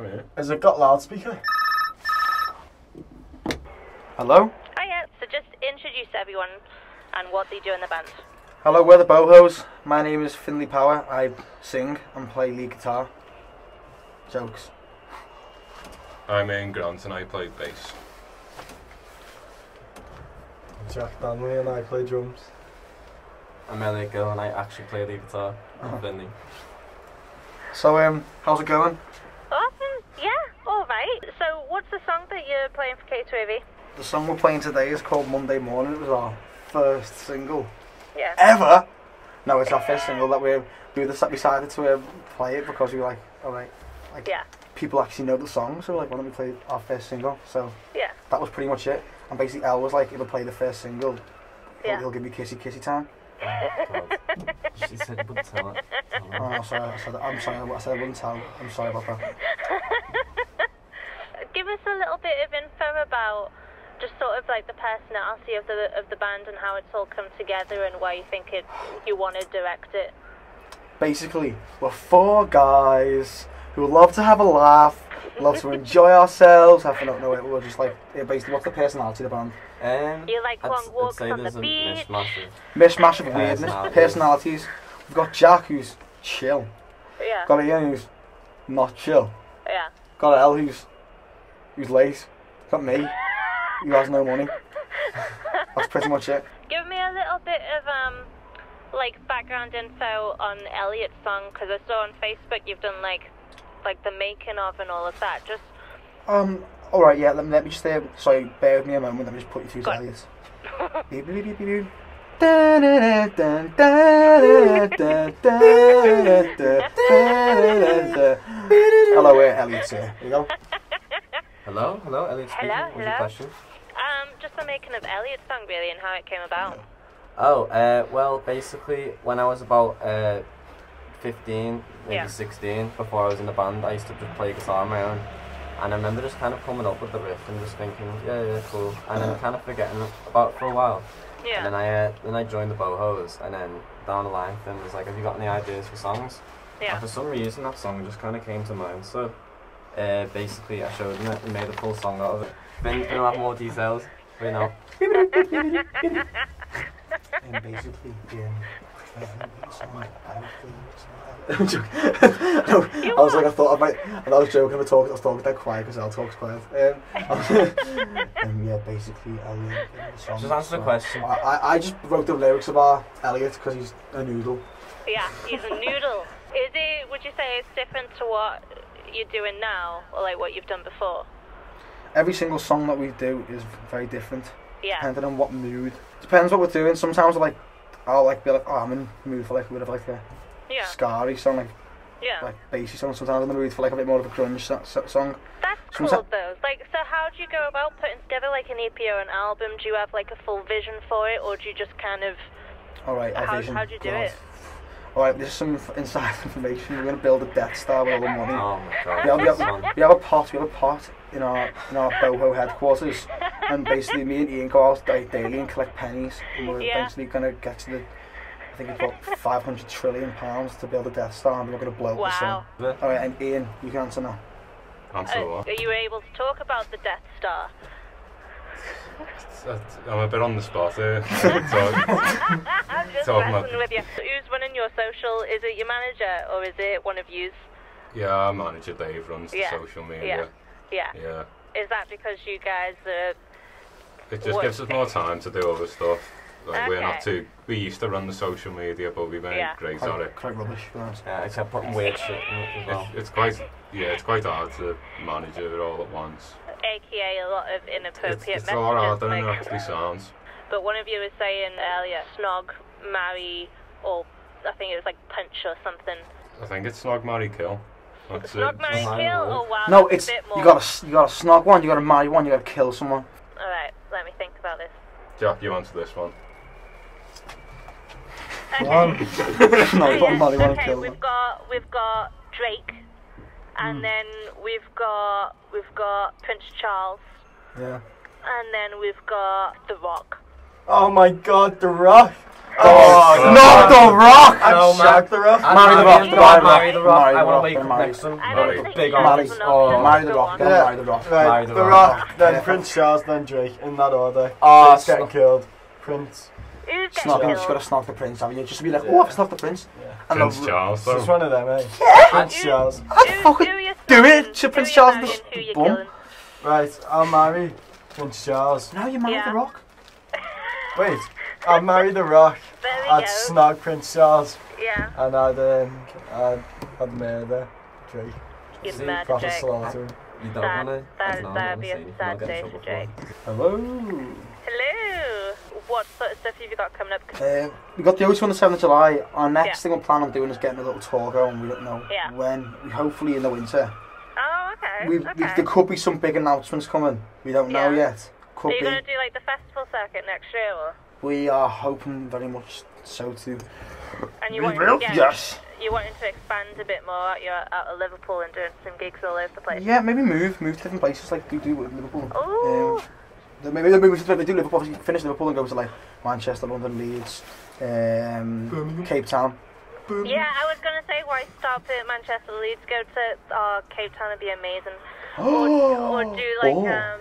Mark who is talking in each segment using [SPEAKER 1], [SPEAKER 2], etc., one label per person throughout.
[SPEAKER 1] Come here.
[SPEAKER 2] Has it got loudspeaker? Hello?
[SPEAKER 3] Hiya, so just introduce everyone and what they do in the band.
[SPEAKER 2] Hello, we're the Bohos. My name is Finley Power. I sing and play lead guitar. Jokes.
[SPEAKER 1] I'm Ian Grant and I play bass.
[SPEAKER 4] I'm Jack Danley and I play drums.
[SPEAKER 5] I'm Elliot Gill and I actually play the guitar.
[SPEAKER 2] Uh-huh.
[SPEAKER 5] I'm Finley.
[SPEAKER 2] So, um, how's it going?
[SPEAKER 3] Awesome, yeah, alright. So what's the song that you're playing for K2AV?
[SPEAKER 2] The song we're playing today is called Monday Morning. It was our first single
[SPEAKER 3] Yeah.
[SPEAKER 2] ever. No, it's our first single that we we decided to um, play it because we were like, all right, like
[SPEAKER 3] Yeah.
[SPEAKER 2] people actually know the song, so we're like, why don't we play our first single? So
[SPEAKER 3] Yeah.
[SPEAKER 2] that was pretty much it. And basically, Elle was like, if I play the first single, he'll,
[SPEAKER 3] Yeah.
[SPEAKER 2] he'll give me kissy kissy time.
[SPEAKER 5] She said you wouldn't tell her. Tell her.
[SPEAKER 2] Oh, sorry, I said, I'm sorry, I said I wouldn't tell. I'm sorry about that.
[SPEAKER 3] Give us a little bit of info about just sort of like the personality of the of the band and how it's all come together and why you think it you want to direct it.
[SPEAKER 2] Basically, we're four guys who love to have a laugh, love to enjoy ourselves. I don't know, we're just like, basically, what's the personality of the band?
[SPEAKER 5] Um,
[SPEAKER 3] You like
[SPEAKER 5] I'd,
[SPEAKER 3] long
[SPEAKER 5] I'd
[SPEAKER 3] walks
[SPEAKER 5] say
[SPEAKER 3] on the
[SPEAKER 5] there's a
[SPEAKER 3] beach.
[SPEAKER 5] mishmash of
[SPEAKER 2] Mishmash of weirdness,
[SPEAKER 5] Personalities.
[SPEAKER 2] personalities. We've got Jack, who's chill.
[SPEAKER 3] Yeah.
[SPEAKER 2] Got Ian, who's not chill.
[SPEAKER 3] Yeah.
[SPEAKER 2] Got Elle, who's Use late? Not me. He has no money. That's pretty much it.
[SPEAKER 3] Give me a little bit of um, like background info on Elliot's song because I saw on Facebook you've done like, like the making of and all of that. Just.
[SPEAKER 2] Um. All right. Yeah. Let me, let me just there. Sorry. Bear with me a moment. Let me just put you through to Elliot. beep, beep, beep, beep, beep. Hello, Elliot here. Here we go.
[SPEAKER 5] Hello, hello, Elliot speaking.
[SPEAKER 3] Hello,
[SPEAKER 5] What's your question?
[SPEAKER 3] um just the making of Elliot's song really and how it came about.
[SPEAKER 5] Oh, uh, well, basically, when I was about uh, 15, maybe
[SPEAKER 3] Yeah.
[SPEAKER 5] 16, before I was in the band, I used to just play guitar on my own. And I remember just kind of coming up with the riff and just thinking, yeah, yeah, cool. And then kind of forgetting about it for a while. Yeah. And then I uh, then I joined the Bohos, and then down the line, Finn was like, "Have you got any ideas for songs?"
[SPEAKER 3] Yeah.
[SPEAKER 5] And for some reason, that song just kind of came to mind. So uh, basically, I showed him it and made a full song out of it. Finn's gonna have more details, but you know.
[SPEAKER 2] And basically, um, I'm joking. no, I was like, I thought I might, and I was joking, I, talk, I was talking that quiet because I'll talk quiet. Um, um, yeah, basically, Elliot. in the song,
[SPEAKER 5] Just answer the question.
[SPEAKER 2] I, I, I just wrote the lyrics about Elliot because he's a noodle.
[SPEAKER 3] Yeah, he's a noodle. Is it would you say it's different to what you're doing now or like what you've done before?
[SPEAKER 2] Every single song that we do is very different,
[SPEAKER 3] Yeah.
[SPEAKER 2] depending on what mood. Depends what we're doing. Sometimes like, I'll like be like, oh, I'm in the mood for like a bit of like a
[SPEAKER 3] Yeah.
[SPEAKER 2] scary song, like
[SPEAKER 3] Yeah.
[SPEAKER 2] like bassy song. Sometimes I'm in the mood for like a bit more of a grunge so- so- song.
[SPEAKER 3] That's cool
[SPEAKER 2] Someti-
[SPEAKER 3] though. Like, so how do you go about putting together like an EP or an album? Do you have like a full vision for it, or do you just kind of?
[SPEAKER 2] All right,
[SPEAKER 3] How-
[SPEAKER 2] vision.
[SPEAKER 3] how'd you do
[SPEAKER 2] God.
[SPEAKER 3] it?
[SPEAKER 2] All right, this is some inf- inside information. We're gonna build a Death Star with all the money.
[SPEAKER 5] Oh my god.
[SPEAKER 2] We have, we, have, we have a pot. We have a pot in our in our boho headquarters, and basically me and Ian go out da- daily and collect pennies. And we're
[SPEAKER 3] Yeah.
[SPEAKER 2] eventually gonna get to the. I think it's about 500 trillion pounds to build a Death Star, and we're gonna blow up the sun.
[SPEAKER 3] Wow.
[SPEAKER 2] All right, and Ian, you can answer now.
[SPEAKER 1] Answer
[SPEAKER 3] Uh,
[SPEAKER 1] what?
[SPEAKER 3] are you able to talk about the Death Star?
[SPEAKER 1] That's- I'm a bit on the spot here. so,
[SPEAKER 3] I'm just
[SPEAKER 1] Talk about-
[SPEAKER 3] messing with you. Who's running your social? Is it your manager or is it one of yous?
[SPEAKER 1] yeah, our manager Dave runs the social media.
[SPEAKER 3] Yeah.
[SPEAKER 1] Yeah.
[SPEAKER 3] Is that because you guys are?
[SPEAKER 1] It just gives us more time to do other stuff. Like we're not too. We used to run the social media, but we've been
[SPEAKER 3] Yeah.
[SPEAKER 1] great at
[SPEAKER 2] Quite,
[SPEAKER 1] it.
[SPEAKER 2] quite rubbish. to be honest.
[SPEAKER 5] Yeah, except putting weird shit in it as well.
[SPEAKER 1] It's, it's quite. Yeah, it's quite hard to manage it all at once.
[SPEAKER 3] AKA a lot of
[SPEAKER 1] It's,
[SPEAKER 3] inappropriate
[SPEAKER 1] it's a lot harder than it
[SPEAKER 3] like-
[SPEAKER 1] actually sounds.
[SPEAKER 3] But one of you was saying earlier, snog, marry, or I think it was like punch or something.
[SPEAKER 1] I think it's Snog Marry Kill. That's
[SPEAKER 3] Snog,
[SPEAKER 1] it.
[SPEAKER 3] marry, kill.
[SPEAKER 5] was.
[SPEAKER 3] Oh wow,
[SPEAKER 2] No, it's
[SPEAKER 3] a bit more.
[SPEAKER 2] you gotta you gotta snog one, you gotta marry one, you gotta kill someone.
[SPEAKER 3] All right, let me think about this.
[SPEAKER 1] Jack, you answer this one.
[SPEAKER 3] Okay.
[SPEAKER 2] no, you
[SPEAKER 3] Oh,
[SPEAKER 2] gotta
[SPEAKER 3] yeah.
[SPEAKER 2] marry one
[SPEAKER 3] okay,
[SPEAKER 2] kill
[SPEAKER 3] we've got we've got Drake, and
[SPEAKER 2] Hmm.
[SPEAKER 3] then we've got we've got Prince Charles,
[SPEAKER 2] Yeah.
[SPEAKER 3] and then we've got The Rock.
[SPEAKER 4] Oh my god, The Rock!
[SPEAKER 1] Oh,
[SPEAKER 2] Not the rock!
[SPEAKER 4] I'd
[SPEAKER 5] No, man.
[SPEAKER 4] the rock.
[SPEAKER 2] Marry the
[SPEAKER 5] marry
[SPEAKER 2] rock,
[SPEAKER 5] the
[SPEAKER 2] marry
[SPEAKER 5] rock,
[SPEAKER 2] the
[SPEAKER 5] marry the rock.
[SPEAKER 2] rock,
[SPEAKER 5] I want to
[SPEAKER 2] marry
[SPEAKER 5] wake up next to him.
[SPEAKER 3] I
[SPEAKER 5] with
[SPEAKER 3] don't
[SPEAKER 5] a
[SPEAKER 3] think
[SPEAKER 5] big
[SPEAKER 2] Marry,
[SPEAKER 3] is
[SPEAKER 5] arms.
[SPEAKER 2] oh, marry the rock,
[SPEAKER 3] on.
[SPEAKER 2] then marry the rock.
[SPEAKER 5] Marry
[SPEAKER 4] Right,
[SPEAKER 5] the
[SPEAKER 4] the
[SPEAKER 5] rock.
[SPEAKER 4] rock, then
[SPEAKER 2] Yeah.
[SPEAKER 4] Prince Charles, then Drake, in that order.
[SPEAKER 2] Oh,
[SPEAKER 4] Drake's
[SPEAKER 2] snap.
[SPEAKER 4] getting killed. Prince.
[SPEAKER 3] Who's getting
[SPEAKER 2] Snogging, just gotta snog the prince, haven't you? Just to be like, oh, I've snogged the prince.
[SPEAKER 4] Yeah.
[SPEAKER 2] And
[SPEAKER 1] Prince
[SPEAKER 2] the-
[SPEAKER 1] Charles,
[SPEAKER 4] It's just one of them, eh? Prince
[SPEAKER 3] Who-
[SPEAKER 4] Charles.
[SPEAKER 2] I'd
[SPEAKER 3] who-
[SPEAKER 2] fucking
[SPEAKER 3] who
[SPEAKER 2] do it to Prince Charles in the
[SPEAKER 3] marrying? Who you
[SPEAKER 2] bum.
[SPEAKER 4] Right, I'll marry Prince Charles.
[SPEAKER 2] Now you marry
[SPEAKER 3] Yeah.
[SPEAKER 2] the rock.
[SPEAKER 4] Wait, I'll marry the rock.
[SPEAKER 3] There we
[SPEAKER 4] I'd
[SPEAKER 3] go.
[SPEAKER 4] snog Prince Charles.
[SPEAKER 3] Yeah,
[SPEAKER 4] And I'd, um, I'd, I'd murder Drake.
[SPEAKER 3] you'd
[SPEAKER 5] See,
[SPEAKER 3] murder
[SPEAKER 4] Proper
[SPEAKER 3] Drake.
[SPEAKER 4] slaughter.
[SPEAKER 5] You don't
[SPEAKER 3] Sad-
[SPEAKER 5] want to?
[SPEAKER 3] that- that'd be a sad day for Drake.
[SPEAKER 4] Hello.
[SPEAKER 3] Hello. What sort of stuff have you got coming up?
[SPEAKER 2] Um, we got the O2 on the 7th of July. Our next
[SPEAKER 3] Yeah.
[SPEAKER 2] thing we're planning on doing is getting a little tour going. We don't know
[SPEAKER 3] Yeah.
[SPEAKER 2] when. Hopefully in the winter.
[SPEAKER 3] Oh, okay.
[SPEAKER 2] We,
[SPEAKER 3] okay.
[SPEAKER 2] we, there could be some big announcements coming. We don't know yet. Could
[SPEAKER 3] Are you gonna do like the festival circuit next year, or?
[SPEAKER 2] We are hoping very much so too.
[SPEAKER 3] And you
[SPEAKER 2] We
[SPEAKER 3] want to get,
[SPEAKER 2] yes.
[SPEAKER 3] you wanting to expand a bit more? You're out of Liverpool and doing some gigs all over the place.
[SPEAKER 2] Yeah, maybe move, move to different places like we do with Liverpool.
[SPEAKER 3] Ooh.
[SPEAKER 2] Um, then maybe maybe we should they do Liverpool, obviously finish Liverpool and go to like Manchester, London, Leeds, um, Cape Town.
[SPEAKER 3] Yeah, I was gonna say why stop at Manchester, Leeds, go to uh, Cape Town would be amazing. Or, or do like
[SPEAKER 2] Oh.
[SPEAKER 3] um.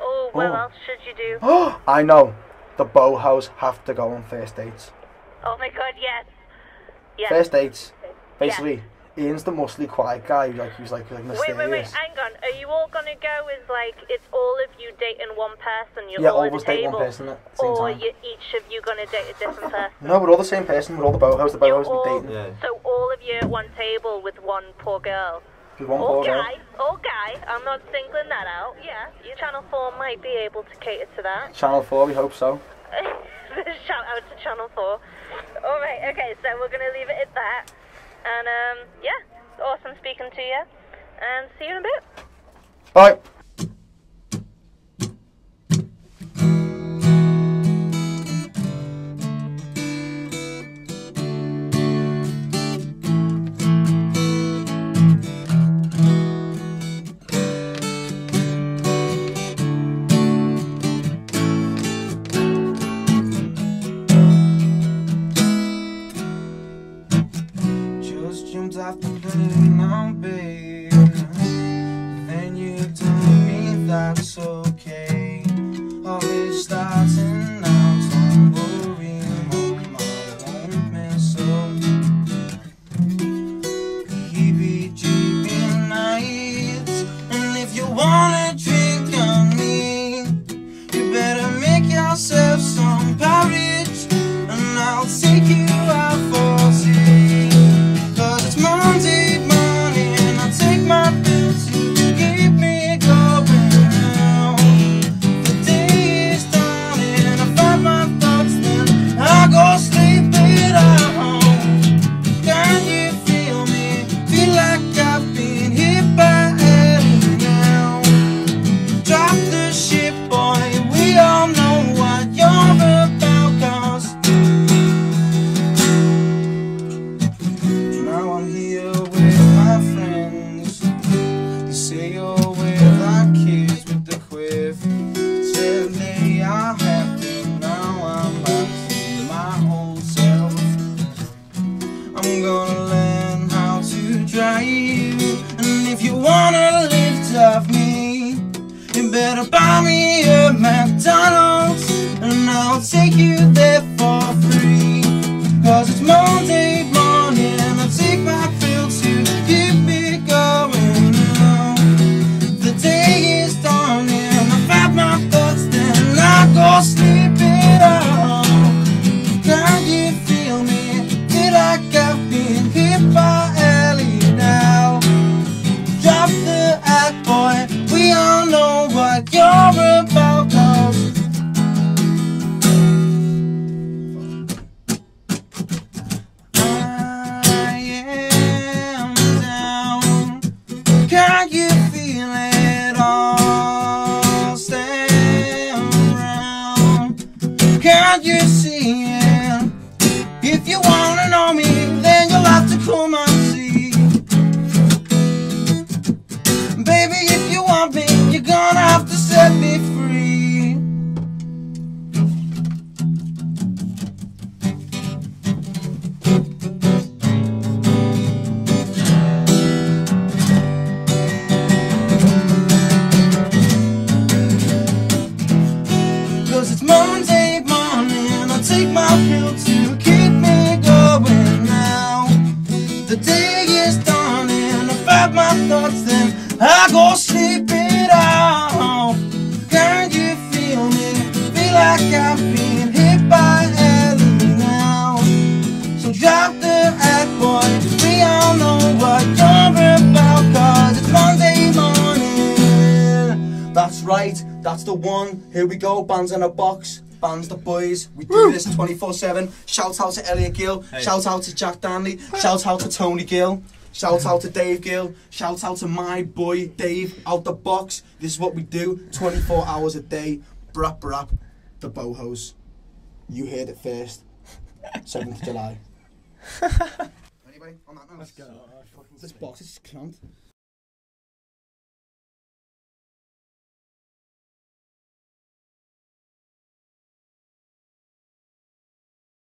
[SPEAKER 3] Oh, what
[SPEAKER 2] Oh.
[SPEAKER 3] else should you do?
[SPEAKER 2] Oh, I know. The Bohos have to go on first dates.
[SPEAKER 3] Oh my God, yes. Yes.
[SPEAKER 2] First dates, basically. Ian's the mostly quiet guy, like he's like like mysterious.
[SPEAKER 3] Wait, wait, wait, hang on. Are you all gonna go as like it's all of you dating one person? You're
[SPEAKER 2] yeah,
[SPEAKER 3] all
[SPEAKER 2] all of us
[SPEAKER 3] the
[SPEAKER 2] date one person at the same
[SPEAKER 3] or
[SPEAKER 2] time.
[SPEAKER 3] you, each of you gonna date a different person?
[SPEAKER 2] No, we're all the same person. We're all the Bohos. The
[SPEAKER 3] You're
[SPEAKER 2] Bohos
[SPEAKER 3] all-
[SPEAKER 2] are dating
[SPEAKER 5] Yeah.
[SPEAKER 3] So all of you at one table with one poor girl.
[SPEAKER 2] with one
[SPEAKER 3] Or
[SPEAKER 2] poor girl.
[SPEAKER 3] guy, or guy. I'm not singling that out. Yeah, your Channel 4 might be able to cater to that.
[SPEAKER 2] Channel Four, we hope so.
[SPEAKER 3] Shout out to Channel 4. Alright, okay, so we're gonna leave it at that. And um, yeah, it's awesome speaking to you. And see you in a bit.
[SPEAKER 2] Bye.
[SPEAKER 6] You there Baby, if you want me, you're gonna have to set me free. Cause it's Monday morning, I take my pills. I go sleep it out. Can you feel me? Feel like I've been hit by
[SPEAKER 2] hell now. So drop the act, boy. We all know what you're about, cause it's Monday morning. That's right, that's the one. Here we go, bands in a box. Bands the boys, we do this 24 7. Shout out to Elliot Gill, shout out to Jack Danley, shout out to Tony Gill, shout out to Dave Gill, shout out to my boy Dave out the box. This is what we do 24 hours a day. Brap brap, the bohos. You heard it first. 7th of July. Anybody on that note, Let's go. this box is clamped.